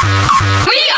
We are.